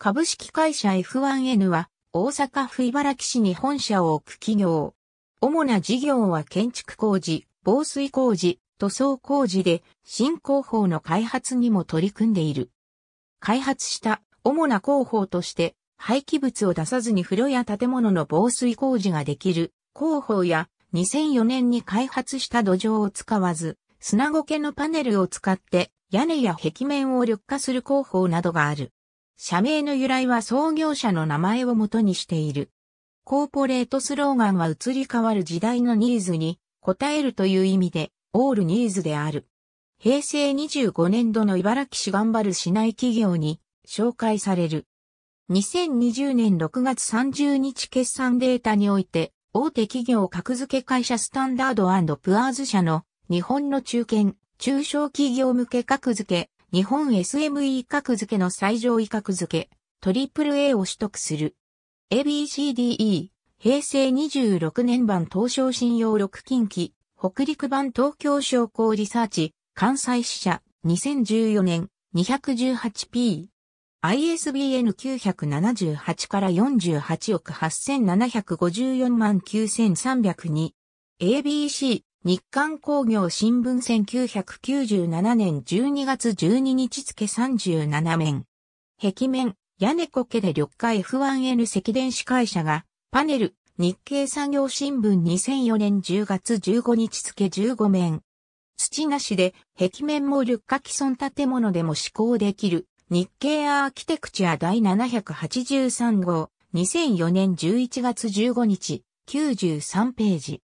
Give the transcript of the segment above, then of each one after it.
株式会社 F1N は大阪府茨木市に本社を置く企業。主な事業は建築工事、防水工事、塗装工事で新工法の開発にも取り組んでいる。開発した主な工法として廃棄物を出さずに風呂や建物の防水工事ができる工法や2004年に開発した土壌を使わず砂苔のパネルを使って屋根や壁面を緑化する工法などがある。社名の由来は創業者の名前をもとにしている。コーポレートスローガンは移り変わる時代のニーズに応えるという意味で、オールニーズである。平成25年度の茨城市頑張る市内企業に紹介される。2020年6月30日決算データにおいて、大手企業格付け会社スタンダードプアーズ社の日本の中堅、中小企業向け格付け、日本 SME 格付けの最上位格付け、トリプル A を取得する。ABCDE、平成26年版東証信用6近畿、北陸版東京商工リサーチ、関西支社、2014年、218P。ISBN 978から48億8754万9302。ABC 日刊工業新聞1997年12月12日付37面。壁面、屋根苔で緑化 F1N 赤電子会社が、パネル、日経産業新聞2004年10月15日付15面。土なしで、壁面も緑化既存建物でも施工できる、日経アーキテクチャ第783号、2004年11月15日、93ページ。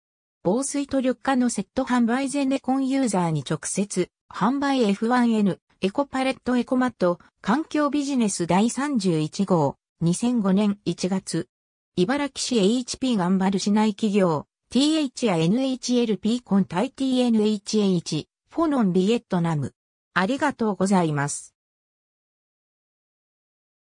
防水と緑化のセット販売ゼネコンユーザーに直接、販売 F1N、エコパレットエコマット、環境ビジネス第31号、2005年1月。茨城市 HP 頑張る市内企業、TH や NHLP コンタイ TNHH、フォノンビエットナム。ありがとうございます。